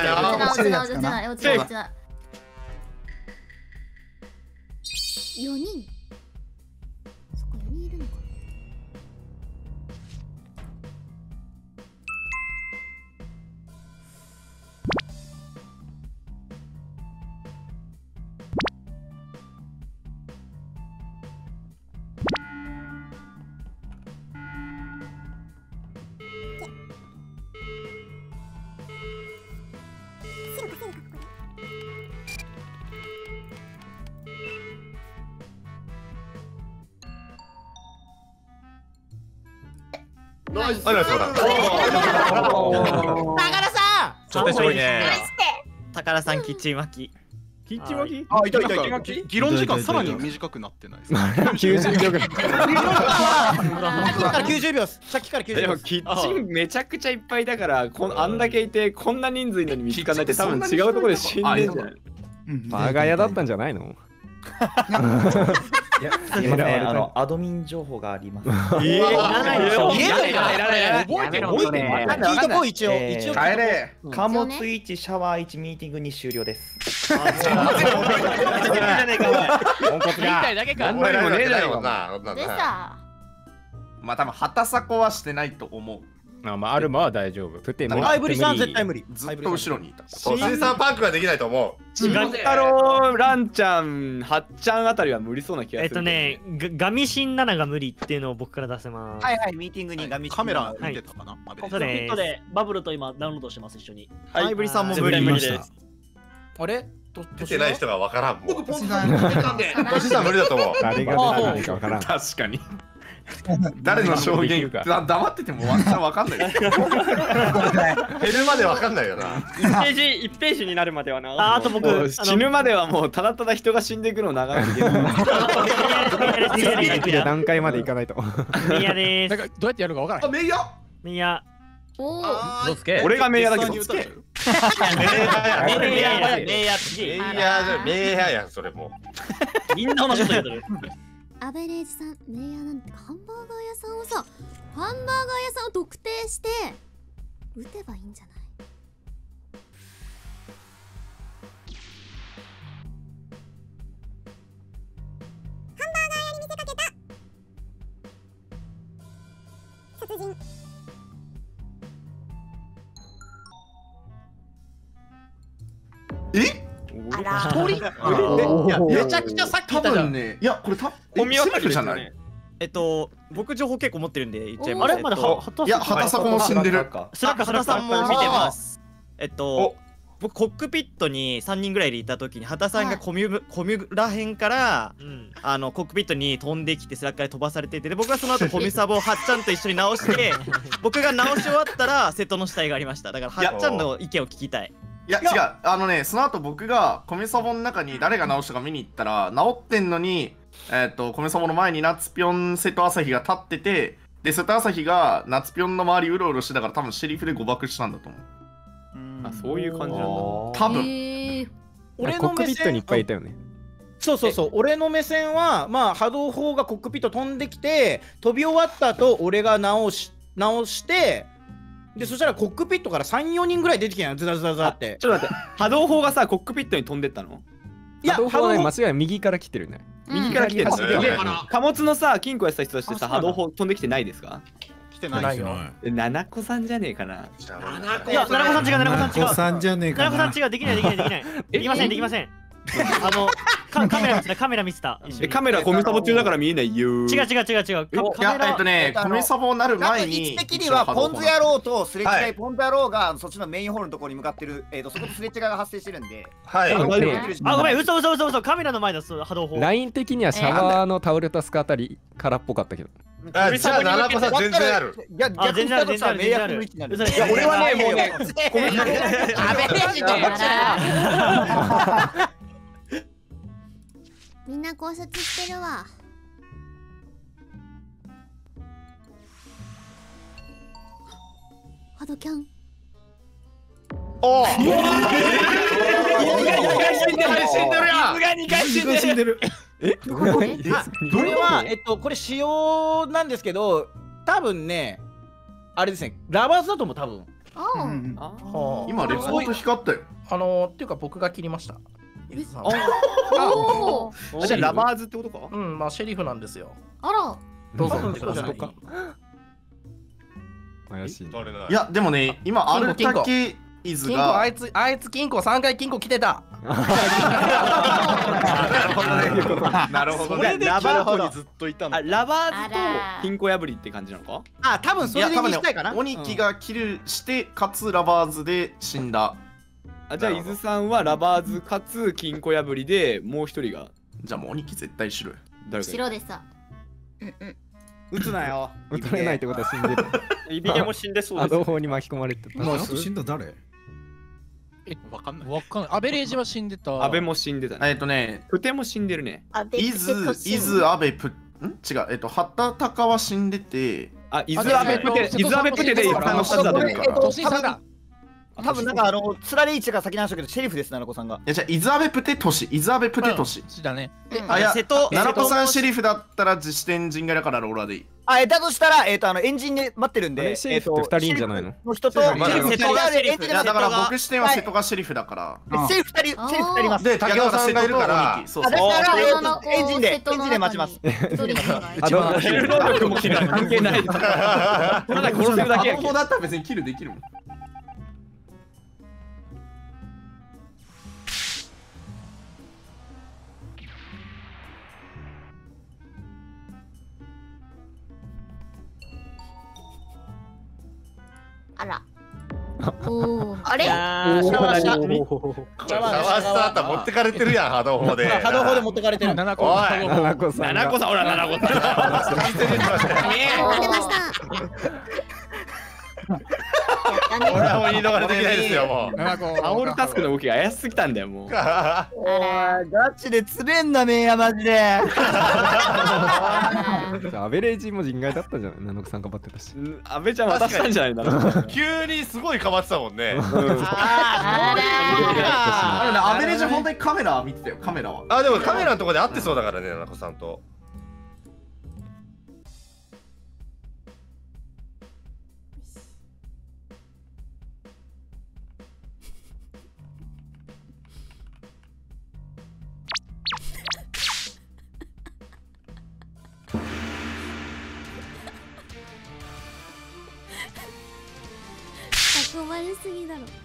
ったよ落ちない落ちな。い落ちない落ちない落ちない4人ナイスあらそうだ宝さちょっとすごいね。宝さんキッチン巻き。キッチン巻き？あいたいたいた。議論時間さらに短くなってないですか？90秒。ぐらい。さっきから90秒。さっきから90でも秒キッチンめちゃくちゃいっぱいだからこんあんだけいてこんな人数いるのに見つかんないって多分違うところで死んでんじゃない？バーガー屋だったんじゃないの？いやませんあのアドミン情報がありますえいらないでしょいらないいら覚えてる覚えてる聞いとこう一応えー一応帰れ貨物1シャワー1ミーティングに終了ですポンコツが。だけか何もねえだろうなでさまあ多分旗迫はしてないと思うあまあアルマは大丈夫。プテなんかハイブリさん絶対無理。ずっと後ろにいた。新さんパンクはできないと思う。慎太郎ランちゃんはっちゃんあたりは無理そう。な気がするえっとね、ガガミシン7が無理っていう。のを僕から出せます。はいはいミーティングにガミカメラ見てたかな、あれそう。でコットでバブルと今ダウンロードしてます一緒にハイブリさんも無理無理です。あれ出てない人がわからんもう。ポンさんたんで年さん無理だと思う。誰が出てないかわからん。確かに 誰の証言だ黙っててもワンチャンわかんない。減るまでわかんないよな。1ページ1ページになるまではな。ああと僕死ぬまではもうただただ人が死んでいくのを長くいけないできる段階までいかないと。ミヤでなんかどうやってやるのかわからあメイヤミヤ。おおどうすけ？俺がメイヤだけどメーヤメイヤーメイヤーメ次イヤや。んそれもみんな同じこと言ってるアベレージさんメイヤーなんてハンバーガー屋さんをさハンバーガー屋さんを特定して打てばいいんじゃない？いやめちゃくちゃさっき言多ったじゃん。分ねいやこれた小宮セーフじゃない？えっと僕情報結構持ってるんで言っちゃいますあれまだいや旗迫も死んでる。スラッカスラッカ畑さんも見てます。えっとお僕コックピットに3人ぐらいでいた時に畑さんがコミュコミュらへんからうん。あのコックピットに飛んできてスラッカーで飛ばされていてで僕はその後コミサボをはっちゃんと一緒に直して 僕が直し終わったら瀬戸の死体がありました。だからはっちゃんの意見を聞きたいいや違う。あのねその後僕が米サボの中に誰が直したか見に行ったら直ってんのにえっ、と米サボの前に夏ぴょん瀬戸朝日が立っててで瀬戸朝日が夏ぴょんの周りうろうろしてたから多分シェリフで誤爆したんだと思う。あそういう感じなんだ。多分。へー。俺の目コックピットにいっ線ぱいいたよね。そうそうそう。俺の目線はまあ波動砲がコックピット飛んできて飛び終わった後俺が直し直してでそしたらコックピットから34人ぐらい出てきたよズラズラズラって。ちょっと待って。波動砲がさコックピットに飛んでったの？いや波動砲は間違い右から来てるね。右から来てるうんで貨物のさ金庫やってた人としてさ波動砲飛んできてないですか？来てないよ。え七子さんじゃねえかな。じゃあいや、奈良子さん違う、奈良子さん違う。さんじゃねえかな。奈良子さん違う、できない、できない、できない。できません、できません。あの、カカメラ見てた、カメラ見てた。カメラコミサボ中だから見えないよ違う違う違う違う。カいやカメラ。えっとね米サボになる前に位置的にはポンズ野郎とすれ違い、はい。ポンズ野郎がそっちのメインホールのところに向かってる、えー、とそことすれ違いが発生してるんで。はい。あ、ごめん、嘘嘘嘘嘘。カメラの前だ、そう波動砲。ライン的にはシャワーのタオルタスクあたりからっぽかったけど。あじゃあ七子さん全然ある。いやあ、全然ある、全然ある。いや俺はねもうねアベレージでみんな考察してるわ。ハドキャン。おお。死んでる死んでるやん。が2回死んでる死ん。で？るえどこれは、えっと、これ仕様なんですけど多分ねあれですねラバーズだと思う多分。あうん今レポート光ったよ。あのーっていうか僕が切りました。伊豆さんおおあじゃあラバーズってことか？うん、まあシェリフなんですよ。あら。どうぞ。多分見てください。怪しいいや、でもね、今、アル金庫タケイズ金庫。あが、いつあいつ金庫3回金庫来てた。なるほどね。それでラバーにずっといたのあラバーズと金庫破りって感じなのか？あ多分それで多分にしたいかな。ね、鬼木がキルして、かつラバーズで死んだ。あじゃあ伊豆さんはラバーズかつ金庫破りでもう一人がじゃあもう鬼木絶対白い。誰か白でさうんうん撃つなよ撃たれないってことは死んでる。イビゲも死んでそうですよ。波動砲に巻き込まれてた。まあ、死んだ誰？わかんない。わかんない。アベレージは死んでた。安倍も死んでたねえっとね、プテも死んでるねイズ、イズ、アベ、プ、ん？違う、えっと、畑高は死んでて、あ伊豆安倍プテ伊豆安倍プテで伊豆さんの下だと思うから年下だ。多分なんかあの、つられ市が先なんでしょうけど、シェリフです、奈々子さんが。いや、じゃあ、イズアベプテトシ、イズアベプテトシ。だね。あ、いや、瀬戸奈良子さんシェリフだったら自視点陣がだからローラーでいい。あ、えだとしたら、えっ、と、あの、エンジンで待ってるんで、シェリフって二人いいんじゃないの？の人と、瀬戸が、エンジンだから僕視点は瀬戸がシェリフだから。シェリフ二人、シェリフ二人います。で、竹雄さんがいるから、そうそう。から、エンジンで、エンジンで待ちます。一人いるからあどうキル能力も関係ないただ殺せるだけここ だったら別にキルできるもん。あら。あれ？シャワー。したシャワー。スターター持ってかれてるやん、波動砲で。波動砲で持ってかれてる七子さんが。七子さんほら七子さん完全に言ってましたよ出ましたこれはもう言い逃れできないですよ、もう。煽るタスクの動きが怪しすぎたんだよもう おいガチで釣れんな、めんや、マジで。アベレージも人外だったじゃない。七子さん頑張ってたし。うん安倍ちゃん渡したんじゃないんだろ急にすごいかまってたもんね。ああれね、らアベレージ本当にカメラ見てたよ、カメラは。あ、でもカメラのとこで会ってそうだからね、七子さんと。だろち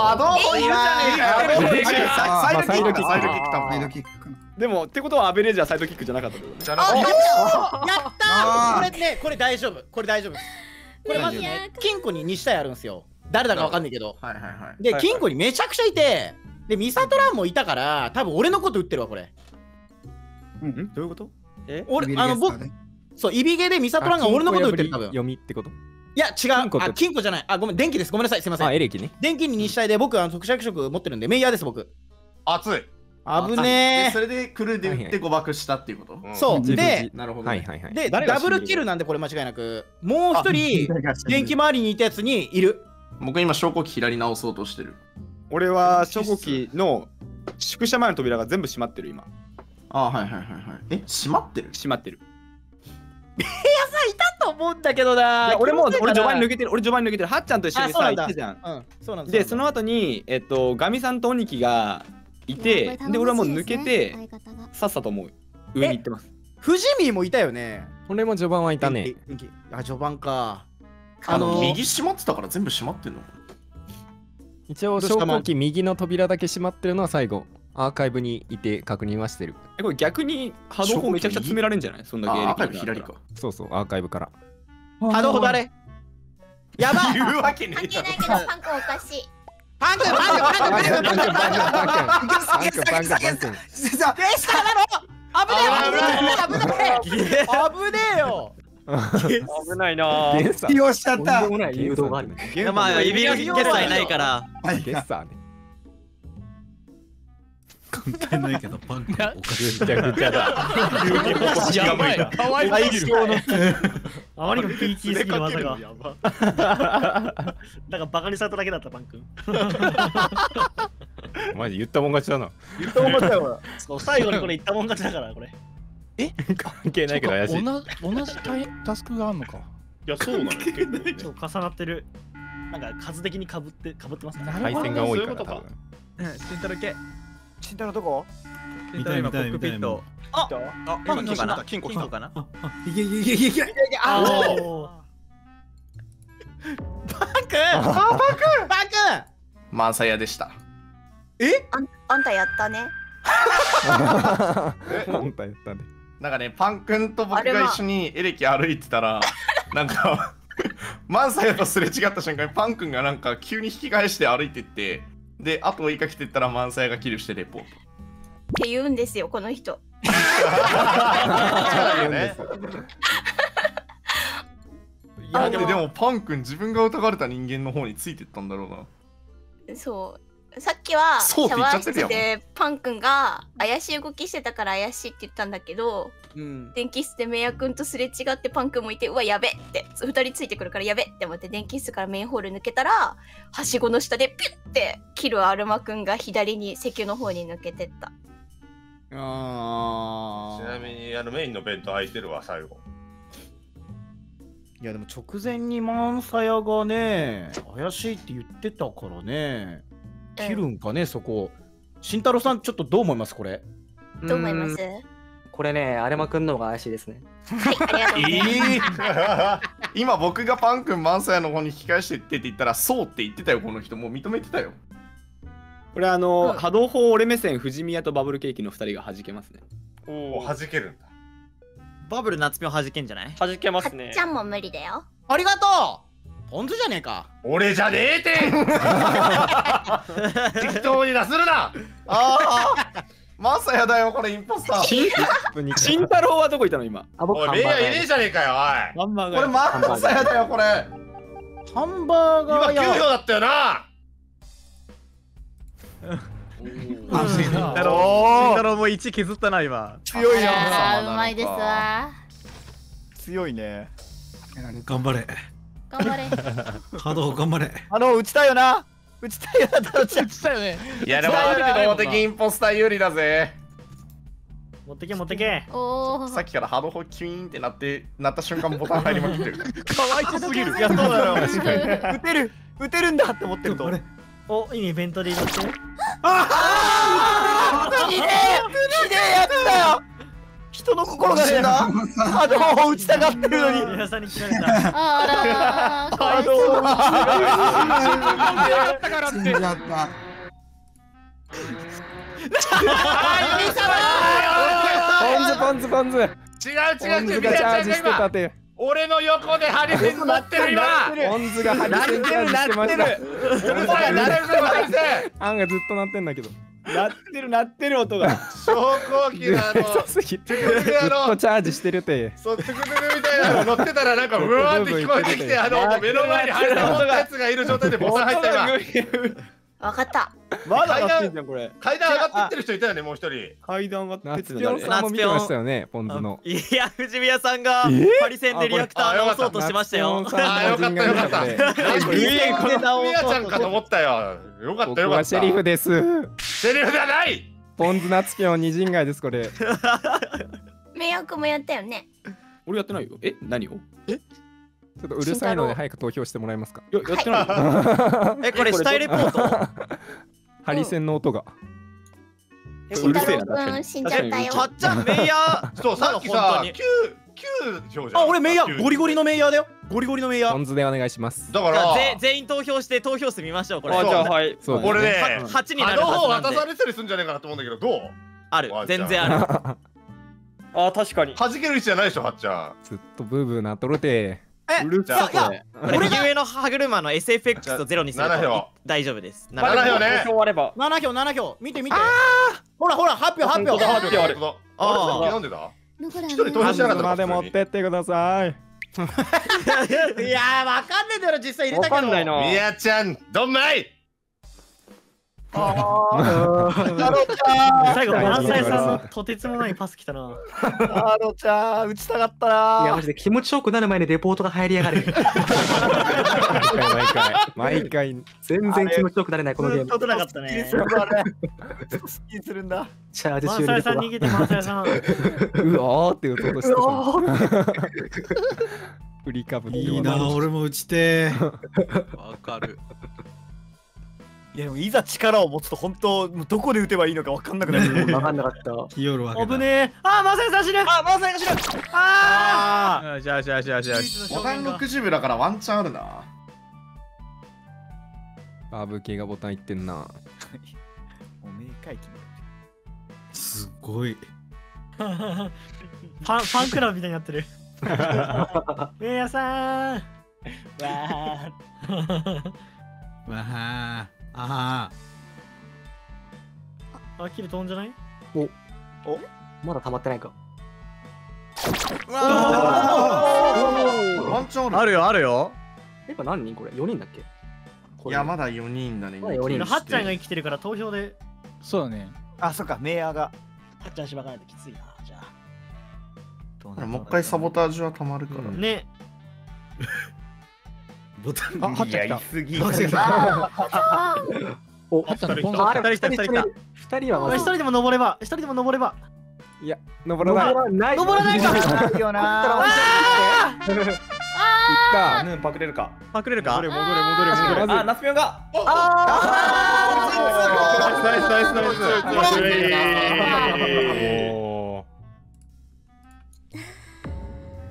波動砲いるじゃねえかよ。サイドキック、サイドキック。サイドキック。でもってことはアベレージはサイドキックじゃなかったじゃなくてやったこれねこれ大丈夫これ大丈夫これまずね金庫に2体あるんですよ誰だかわかんないけどはいはいはい。で金庫にめちゃくちゃいてでミサトランもいたから多分俺のこと撃ってるわこれうんどういうことえ俺あの僕そうイビゲでミサトランが俺のこと撃ってる多分読みってこといや違う。あ金庫じゃない。あごめん電気です。ごめんなさい。すいません。あ、エレキね。電気に2体で僕あの特殊役職持ってるんでメイヤーです僕。熱い。危でねそれでクルーで撃って誤爆したっていうこと。う。んえそうで自なるほどね。はいはいはい。で誰がダブルキルなんでこれ間違いなく。もう一人電気周りにいたやつにいる。僕今証拠機左直そうとしてる。俺は初号機の宿舎前の扉が全部閉まってる今。あはいはいはいはい。え、閉まってる？閉まってると思うんだけどな。俺も俺序盤に抜けけてる俺序盤に抜けてる。はっちゃんと一緒にさ行ったじゃん。うんそうなんでその後にえっとガミさんと鬼木がいてで俺はもう抜けてさっさともう上に行ってます。富士見もいたよね。俺も序盤はいたね。あ序盤か。あの、あの右閉まってたから全部閉まってんの一応、昇降機右の扉だけ閉まってるのは最後、アーカイブにいて確認はしてる。えこれ逆に波動砲めちゃくちゃ詰められんじゃない？そんだけあ、アーカイブ左か。そうそう、アーカイブから。あどうだれやばい言うわけねえだ関係ないけどパンクおかしいパンクパンクパンクパンクパンクパンクパンクバンクバンクバンクバンクバンク。でしただろ危ねえ危ねえ危ねえ危ねえよ危ないなゲッサー利用しちゃったとんでもない誘導があるねいやまあ指の決済ないからゲッサーね関係ないけど パンクおかしいぐちゃぐちゃだ。やばい。かわい最い強の。あまりにも PT すぎる技が。やば。なんかバカにされただけだったパン君マジ言ったもん勝ちだな。言ったもん勝ちだよそう最後にこれ言ったもん勝ちだからこれ。関係ないけど怪しい。同じ同じタスクがあるのか。いやそうなの結重なってる。なんか数的にかぶってかぶってますね。配線が多いから多分。慎太郎系慎太郎どこ？見たい見たい見たいもうああ今金かな金庫金庫かな？いけいけいけいけいけあおおパンク！あパン君パン君マンサヤでした。あんたやったね。あんたやったね。なんかね、パン君と僕が一緒にエレキ歩いてたら、なんか、マンサヤとすれ違った瞬間にパン君がなんか急に引き返して歩いてって、で、後を追いかけてったらマンサヤがキルしてレポート。って言うんですよ、この人。なんででもパン君自分が疑われた人間の方についてったんだろうな。そう。さっきはシャワー言っちゃってるやん室でパン君が怪しい動きしてたから怪しいって言ったんだけど、うん。電気室でメイヤ君とすれ違ってパン君もいてうわやべって。二人ついてくるからやべって思って電気室からメインホール抜けたらはしごの下でピュッて切るアルマ君が左に石油の方に抜けてった。あちなみにあのメインの弁当空いてるわ最後。いやでも直前にマンサヤがね怪しいって言ってたからね。切るんかねそこ。慎太郎さんちょっとどう思いますこれ？どう思います？これね、アレマくんの方が怪しいですね。はいありがとうございます、今僕がパン君マンサヤの方に引き返してってって言ったらそうって言ってたよこの人。もう認めてたよ。これあの、波動砲俺目線、富士宮とバブルケーキの二人が弾けますね。お弾けるんだ。バブル夏美を弾けんじゃない？弾けまはっちゃんも無理だよ。ありがとう。ポン酢じゃねえか。俺じゃねえて。適当になするな。ああマンサヤだよこれインポスター。慎慎太郎はどこいたの今？おいメイヤーいねえじゃねえかよハンバーガー。これマンサヤだよこれ。ハンバーガー今屋9票だったよな。あ慎太郎。慎太郎も1削ったな今。強いあーうまいですわ。強いね。頑張れ。頑張れ。波動頑張れ。あの打ちたいよな打ちたいよな太郎ちゃん。打ちたいよね。いやでも動的インポスター有利だぜ。持ってけ持ってけ。おおさっきからハードホキュイーンってなってなった瞬間ボタン入りまくってる。かわいそすぎる。いやそうだよ。打てる打てるんだって思ってると。おいいねイベントで移動して。ああひでえひでえやつだよ人の心がねえな波動を打ちたがってるのに。あら波動を打ちたがってから死んじゃったポンズポンズポンズ違う違うポン違うズがチャージしてたて俺の横でハリセンなってる今ポンズがハリセンチャージしてましたうるさいなってるハリセンあんがずっと鳴ってんだけど鳴ってる鳴ってる音が。昇降機のあのそうすぎて。トゥクトゥクずっあのとチャージしてるて。そうトゥクトゥクみたいなの乗ってたらなんかブワーって聞こえてきてあの目の前にハリセン持ったやつがいる状態でボタン入った今わかった。まだ鳴ってんじゃんこれ。階段上がってってる人いたよねもう一人。階段上がって夏ピョンっての誰さんも見てましたよねポンズの。いや藤宮さんがえ？ハリセンでリアクター直そうとしてましたよ。あよかったよかった。個人が見たこれミヤちゃんかと思ったよ。よかっこたよかった。シェリフです。セリフじゃない！ポンズ夏ピョン二人街ですこれ。メイヤ君もやったよね。俺やってないよ。え？何を？ちょっとうるさいので早く投票してもらえますか？ややってない？えこれ死体レポート？ハリセンの音が。うるせえな確かに。君死んじゃったよ。はっちゃん メイヤー。そうさっき本さ当に9 9票じゃん。あ俺メイヤ9ーゴリゴリのメイヤーだよ。ゴリゴリのメイヤー。ポンズでお願いします。だから。全員投票して投票数見ましょうこれ。あじゃあはい。そう俺ねは8になあの方るはずなんで。渡されたりするんじゃないかなと思うんだけどどう？ある。あ全然ある。あ確かに。弾ける位置じゃないでしょはっちゃん。ずっとブーブーなっとるてえうるさい。やこれ右上の歯車の SFX とゼロにする7と票。大丈夫です。7票。ね。投票あれば。7票7票。見て見て。ほらほら発表発表。本当だ発表あるああれなんでだ？一人投票しなかったまで持ってってください。いやーわかんねえだろ実際入れたけど。わかんないな。みやちゃんどんまいあーなろちゃん最後、満載さんのとてつもないパス来たな。なろちゃん打ちたかったないや、マジで気持ちよくなる前にレポートが入りやがる。毎回毎回全然気持ちよくなれない、このゲーム。ずっと出なかったね。スキンするんだチャージ満載さん逃げて、満載さん。うわーって打とうとした 振りかぶっていいな俺も打ちて わかる。いやでもいざ力を持つと本当どこで打てばいいのか分かんなくなる。わかんなかった。日和わけだ。危ねえ。あー、満載さん死ぬ。あマーサイが死ぬ。あよしよしよしよしよし。ボタン60秒だからワンチャンあるな。バーブ系がボタンい。ってんなおめえかい。すごい。ーファン、ファンクラブみたい。になってる。メイヤさん。わーわあああ、キル飛んじゃない？まだ溜まってないか。ワンチャンある。あるよあるよ。え、今何人これ ?4 人だっけ？いや、まだ4人だね。まだ四人ハッちゃんが生きてるから投票で。そうだね。あそっかメアがはっちゃんしばかないときついな、じゃあ。もう一回サボタージュはたまるから。ね。ボタンあ、はっちゃん来た。すお、はっちゃんのポンあザれ二人いる二人は一人でも登れば、一人でも登れば。いや登らない。ない。登らないか。あるよな。いったパクれるかパクれるか。戻れ戻れ戻れ戻れ。あ、ナスピョンが。ナイスナイスナイス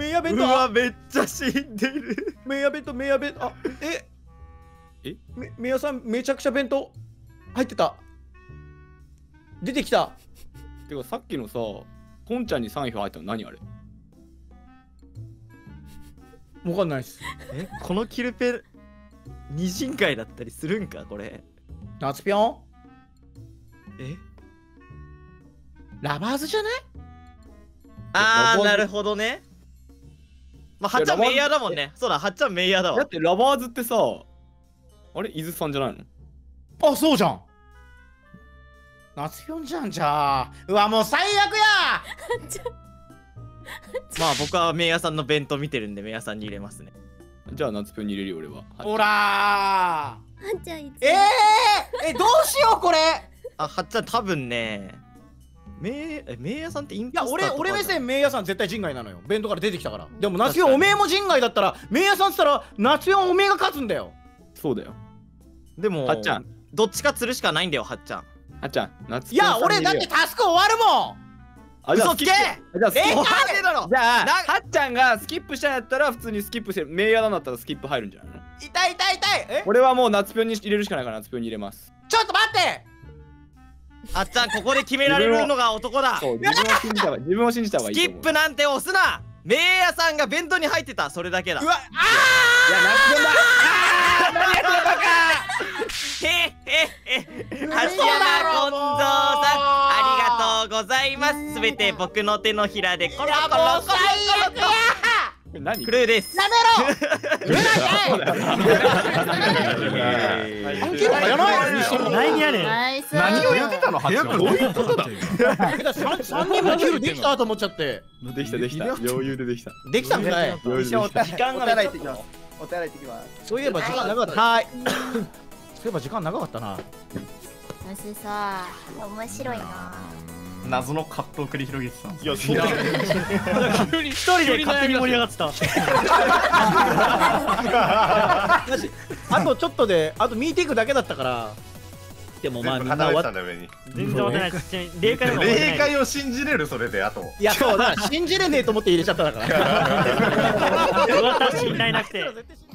メイヤ弁当うわ、めっちゃ死んでる。メイヤ弁当メイヤ弁当あえ？え？めメイヤさんめちゃくちゃ弁当？入ってた？出てきた？てかさっきのさ、ポンちゃんに3票入ったの何あれ？わかんないっす。え、このキルペ二人会だったりするんか？これ。夏ぴょんえ？ラバーズじゃない？あー、なるほどね。まあ、はっちゃんメイヤーだもんね。そうだ、はっちゃんメイヤーだわ。だってラバーズってさ、あれ、伊豆さんじゃないの？あそうじゃん。夏ぴょんじゃんじゃあ。うわもう最悪や！まあ僕はメイヤーさんの弁当見てるんでメイヤーさんに入れますね。じゃあ夏ぴょんに入れるよ俺は。ほらはっちゃんいつえー、えどうしようこれ。あ、はっちゃん多分ね、メイえメイヤーさんってインいや俺俺目線メイヤさん絶対人外なのよ。弁当から出てきたから。でも夏ぴょんおめえも人外だったらメイヤさんっつったら夏ぴょんおめえが勝つんだよ。そうだよ。でも、はっちゃん。どっちか釣るしかないんだよ、はっちゃん。はっちゃん、夏いや俺だってタスク終わるもん。あじゃあ嘘つけ。じゃあスキップ。えなんでだろ。じゃあ、はっちゃんがスキップしたんやったら普通にスキップしてる。メイヤーなんだったらスキップ入るんじゃないの？痛い痛い痛い。え？俺はもう夏ぴょんに入れるしかないから夏ぴょんに入れます。ちょっと待ってあっちゃん、ここで決められるのが男だ。そう、自分を信じた方が自分を信じた方がいいスキップなんて押すな。メイヤさんが弁当に入ってたそれだけだ。うわあいや夏ぴょんだ何やってるバカへへへ。橋山近藤さんありがとうございます。すべて僕の手のひらでコロコロコロコロコロ何？クルーです。や何やねん。何を言ってたの？早くどういうことだ。3人もキルできたと思っちゃって。できたできた余裕でできた。できたんかい？時間がお手洗い行ってきます。お手洗い行ってきます。そういえば時間長かった。はい。そういえば時間長かったな。ナスさ面白いな謎の葛藤を繰り広げてたんですいやそう。だよ一人で勝手に盛り上がってた。マジあとちょっとであとミーティングだけだったから。でもまあみんな終わったんだ上に。全然終わってないです。霊界も霊界を信じれるそれであと。いやそうだ信じれねえと思って入れちゃっただから。私いないなくて